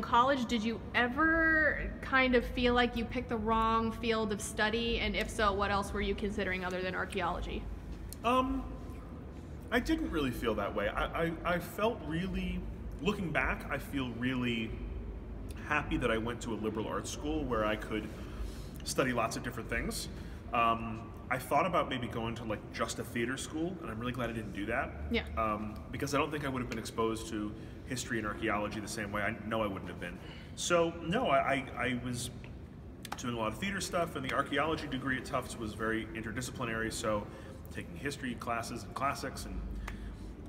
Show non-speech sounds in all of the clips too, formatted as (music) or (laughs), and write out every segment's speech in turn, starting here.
college, did you ever kind of feel like you picked the wrong field of study? And if so, what else were you considering other than archaeology? Um, I didn't really feel that way. I, I, I felt really, looking back, I feel really happy that I went to a liberal arts school where I could study lots of different things. Um, I thought about maybe going to like just a theater school, and I'm really glad I didn't do that. Yeah. Um, because I don't think I would have been exposed to history and archaeology the same way. I know I wouldn't have been. So no, I, I, I was doing a lot of theater stuff, and the archaeology degree at Tufts was very interdisciplinary. So taking history classes and classics, and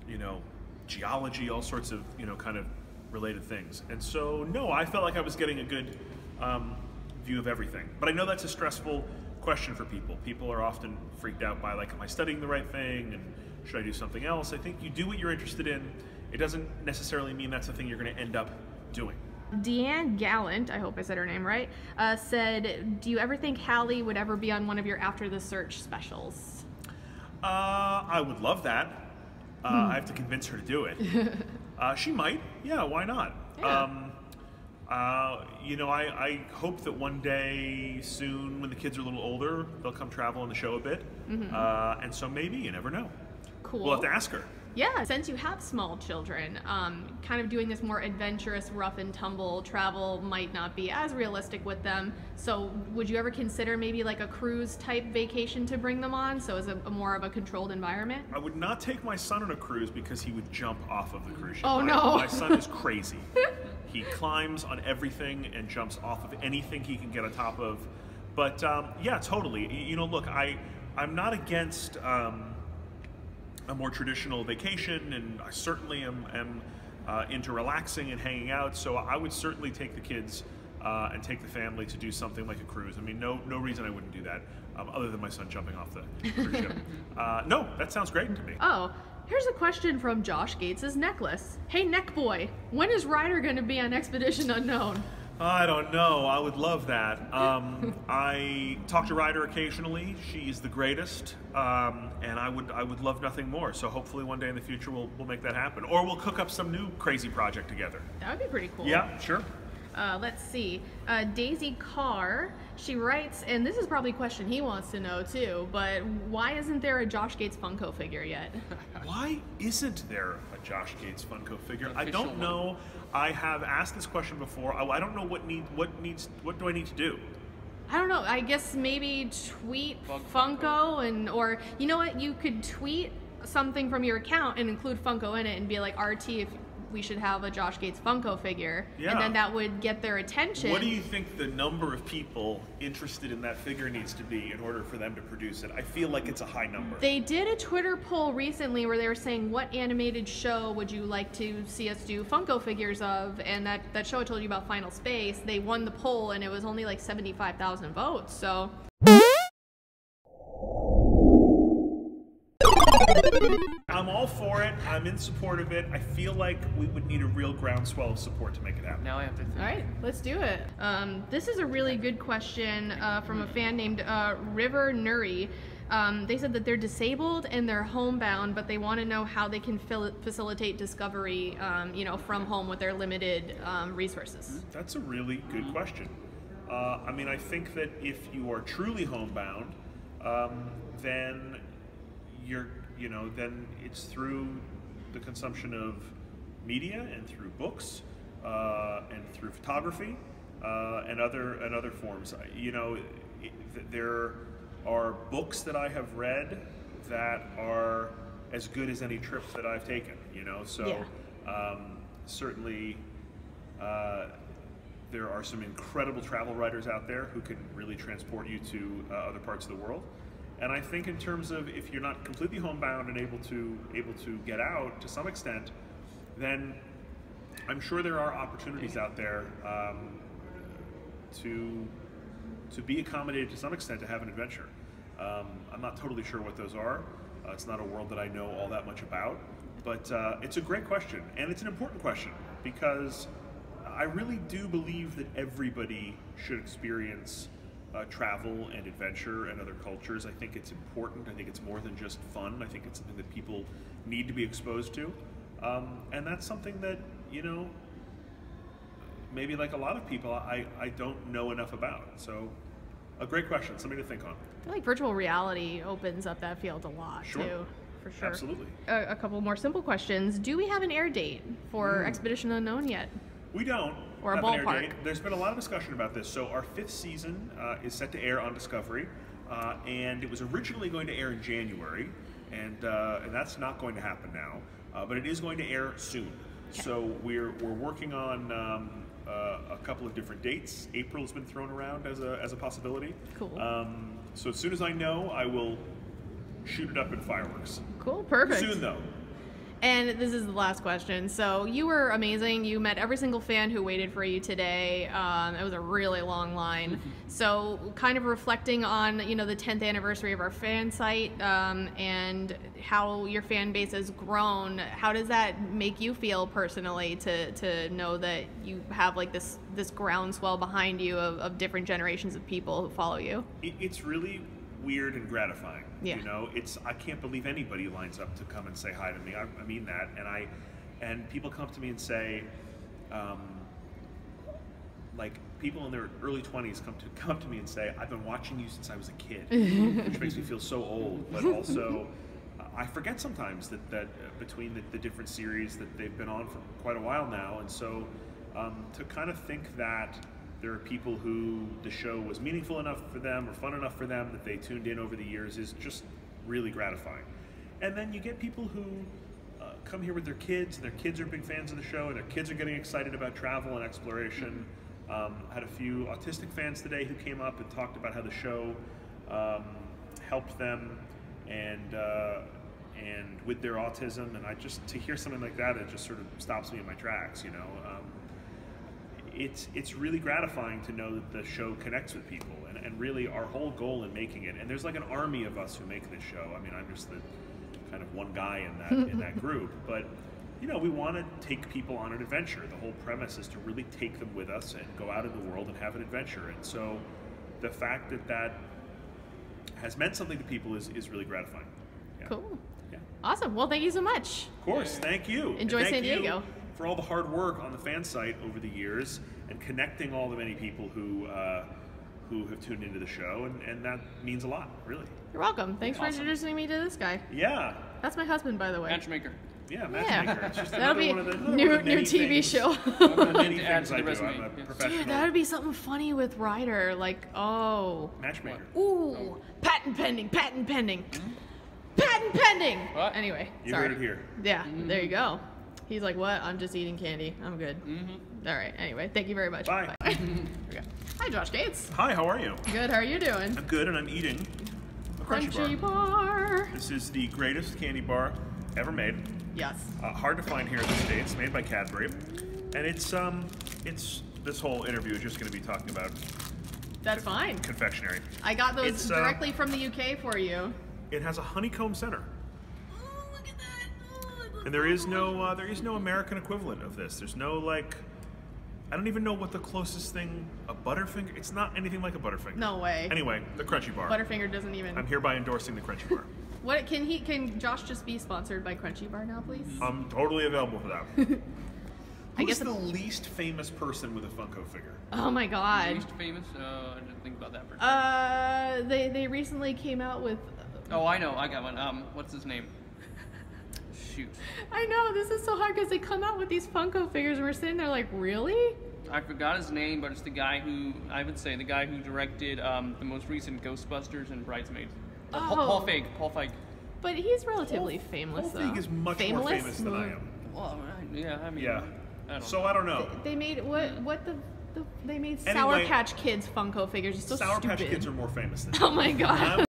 you know, geology, all sorts of you know kind of related things. And so no, I felt like I was getting a good um, view of everything. But I know that's a stressful question for people. People are often freaked out by like, am I studying the right thing, and should I do something else? I think you do what you're interested in. It doesn't necessarily mean that's the thing you're going to end up doing. Deanne Gallant, I hope I said her name right, uh, said, "Do you ever think Hallie would ever be on one of your After the Search specials?" Uh, I would love that. Uh, I have to convince her to do it. (laughs) uh, she might. Yeah, why not? Yeah. Um, uh, you know, I, I hope that one day soon, when the kids are a little older, they'll come travel on the show a bit. Uh, and so maybe, you never know. Cool. We'll have to ask her. Yeah, since you have small children, um, kind of doing this more adventurous, rough and tumble travel might not be as realistic with them. So, would you ever consider maybe like a cruise type vacation to bring them on? So, as a, a more of a controlled environment? I would not take my son on a cruise because he would jump off of the cruise ship. Oh, no. My son is crazy. (laughs) he climbs on everything and jumps off of anything he can get on top of. But um, yeah, totally. You know, look, I I'm not against um, a more traditional vacation, and I certainly am, am uh, into relaxing and hanging out. So I would certainly take the kids. Uh, and take the family to do something like a cruise. I mean, no, no reason I wouldn't do that, um, other than my son jumping off the cruise ship. (laughs) Uh, no, that sounds great to me. Oh, here's a question from Josh Gates' necklace. Hey, neck boy, when is Ryder going to be on Expedition Unknown? I don't know. I would love that. Um, (laughs) I talk to Ryder occasionally. She's the greatest, um, and I would I would love nothing more. So hopefully one day in the future we'll we'll make that happen, or we'll cook up some new crazy project together. That would be pretty cool. Yeah, sure. Uh, let's see. Uh, Daisy Carr, she writes, and this is probably a question he wants to know too, but why isn't there a Josh Gates Funko figure yet? (laughs) Why isn't there a Josh Gates Funko figure? I don't one. know. I have asked this question before. I, I don't know what need what needs what do I need to do. I don't know. I guess maybe tweet Bug Funko and or you know what? You could tweet something from your account and include Funko in it and be like RT if we should have a Josh Gates Funko figure, Yeah. and then that would get their attention. What do you think the number of people interested in that figure needs to be in order for them to produce it? I feel like it's a high number. They did a Twitter poll recently where they were saying, "What animated show would you like to see us do Funko figures of?" And that that show I told you about, Final Space, they won the poll, and it was only like seventy-five thousand votes. So I'm all for it. I'm in support of it. I feel like we would need a real groundswell of support to make it happen. Now I have to think. All right, let's do it. Um, this is a really good question uh, from a fan named uh, River Nuri. Um, they said that they're disabled and they're homebound, but they want to know how they can fil- facilitate discovery, um, you know, from home with their limited um, resources. That's a really good question. Uh, I mean, I think that if you are truly homebound, um, then you're, you know, then it's through the consumption of media and through books uh, and through photography uh, and other and other forms. You know, it, th- there are books that I have read that are as good as any trip that I've taken. You know, so Yeah. um, certainly. Uh, there are some incredible travel writers out there who can really transport you to uh, other parts of the world. And I think in terms of if you're not completely homebound and able to able to get out to some extent, then I'm sure there are opportunities out there um, to to be accommodated to some extent to have an adventure. Um, I'm not totally sure what those are. Uh, it's not a world that I know all that much about, but uh, it's a great question and it's an important question because I really do believe that everybody should experience uh, travel and adventure and other cultures. I think it's important. I think it's more than just fun. I think it's something that people need to be exposed to, um, and that's something that you know maybe like a lot of people, I, I don't know enough about. So, a great question, something to think on. I feel like virtual reality opens up that field a lot Sure. too, for sure. Absolutely. A, a couple more simple questions. Do we have an air date for Hmm. Expedition Unknown yet? We don't. Or a have an air ballpark. There's been a lot of discussion about this. So our fifth season uh, is set to air on Discovery, uh, and it was originally going to air in January, and uh, and that's not going to happen now. Uh, but it is going to air soon. So we're we're working on. Um, uh, a couple of different dates. April's been thrown around as a, as a possibility. Cool. Um, so as soon as I know, I will shoot it up in fireworks. Cool, perfect. Soon though. And this is the last question. So you were amazing. You met every single fan who waited for you today. Um, it was a really long line. (laughs) so kind of reflecting on you know the 10th anniversary of our fan site um, and how your fan base has grown. How does that make you feel personally to to know that you have like this this groundswell behind you of, of different generations of people who follow you? It, it's really weird and gratifying. Yeah. You know, it's I can't believe anybody lines up to come and say hi to me. I, I mean that, and I, and people come to me and say, um, like people in their early twenties come to come to me and say, I've been watching you since I was a kid, (laughs) which makes me feel so old. But also, I forget sometimes that that between the, the different series that they've been on for quite a while now, and so um, to kind of think that there are people who the show was meaningful enough for them or fun enough for them that they tuned in over the years is just really gratifying. And then you get people who uh, come here with their kids, and their kids are big fans of the show, and their kids are getting excited about travel and exploration. Um, had a few autistic fans today who came up and talked about how the show um, helped them and uh, and with their autism. And I just to hear something like that, it just sort of stops me in my tracks. You know, um, it's it's really gratifying to know that the show connects with people, and, and really our whole goal in making it. And there's like an army of us who make this show. I mean, I'm just the kind of one guy in that in that (laughs) group, but you know, we want to take people on an adventure. The whole premise is to really take them with us and go out in the world and have an adventure. And so, the fact that that has meant something to people is, is really gratifying. Yeah. Cool. Yeah. Awesome. Well, thank you so much. Of course, thank you. Enjoy thank San you Diego. For all the hard work on the fan site over the years and connecting all the many people who uh, who have tuned into the show, and, and that means a lot, really. You're welcome. Thanks for introducing me to this guy. Yeah, That's my husband, by the way. Matchmaker. yeah, matchmaker. It's just That'll be one of the new one of the new TV things- show. one of the many things I do. I'm a professional Dude, that would be something funny with Ryder. Like, oh, matchmaker. ooh, patent pending, patent pending, patent pending. What? Anyway, You sorry. heard it here. Yeah, there you go. He's like, what? I'm just eating candy. I'm good. Mm-hmm. All right. Anyway, thank you very much. Bye. (laughs) Here we go. Hi, Josh Gates. Hi, how are you? Good. How are you doing? I'm good, and I'm eating a Crunchie, Crunchie bar. bar. This is the greatest candy bar ever made. Yes. Uh, hard to find here in the states, made by Cadbury, and it's um, it's this whole interview is just going to be talking about That's fine. confectionery. I got those It's, uh, directly from the UK for you. It has a honeycomb center, Oh, look at that. And there is no uh, there is no American equivalent of this. There's no like, I don't even know what the closest thing a Butterfinger. It's not anything like a Butterfinger. No way. Anyway, the Crunchie Bar. Butterfinger doesn't even. I'm hereby endorsing the Crunchie Bar. (laughs) What can he? Can Josh just be sponsored by Crunchie Bar now, please? I'm totally available for that. (laughs) I Who's guess the least famous person with a Funko figure? Oh my god. Least famous? Uh, I didn't think about that for a second. Uh, they they recently came out with. oh, I know. I got one. Um, what's his name? Shoot. I know this is so hard because they come out with these Funko figures and we're sitting there like, really? I forgot his name, but it's the guy who I would say the guy who directed um, the most recent Ghostbusters and Bridesmaids. Uh, Paul, Paul Oh. Feig. Paul Feig. But he's relatively famous Paul though. Feig is much famous? more famous than I am. Well, yeah. I mean. Yeah. I don't So know. I don't know. They made what? What the? the they made Sour Patch Kids Funko figures. It's so Sour stupid. Patch Kids are more famous than (laughs) Oh my god. I'm (laughs)